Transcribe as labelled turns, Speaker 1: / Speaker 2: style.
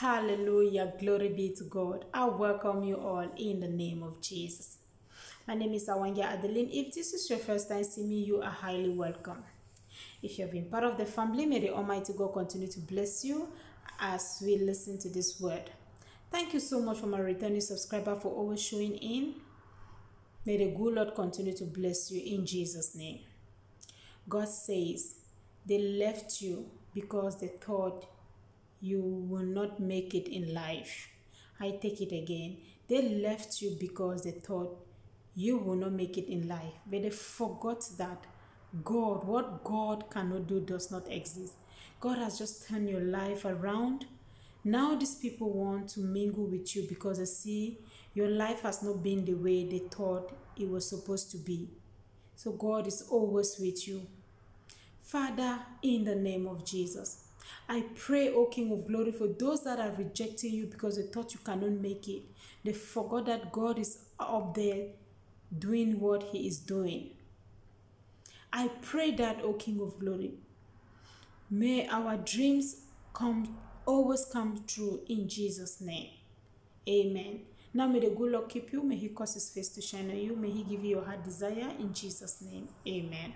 Speaker 1: Hallelujah. Glory be to God. I welcome you all in the name of Jesus. My name is Awanya Adeline. If this is your first time seeing me, you are highly welcome. If you have been part of the family, may the Almighty God continue to bless you as we listen to this word. Thank you so much for my returning subscriber for always showing in. May the good Lord continue to bless you in Jesus' name. God says they left you because they thought you will not make it in life. I take it again. They left you because they thought you will not make it in life. But they forgot that God, what God cannot do, does not exist. God has just turned your life around. Now, these people want to mingle with you because they see your life has not been the way they thought it was supposed to be. So, God is always with you. Father, in the name of Jesus, I pray, O King of Glory, for those that are rejecting you because they thought you cannot make it. They forgot that God is up there doing what He is doing. I pray that, O King of Glory, may our dreams come always come true in Jesus' name. Amen. Now may the good Lord keep you. May He cause His face to shine on you. May He give you your heart desire in Jesus' name. Amen.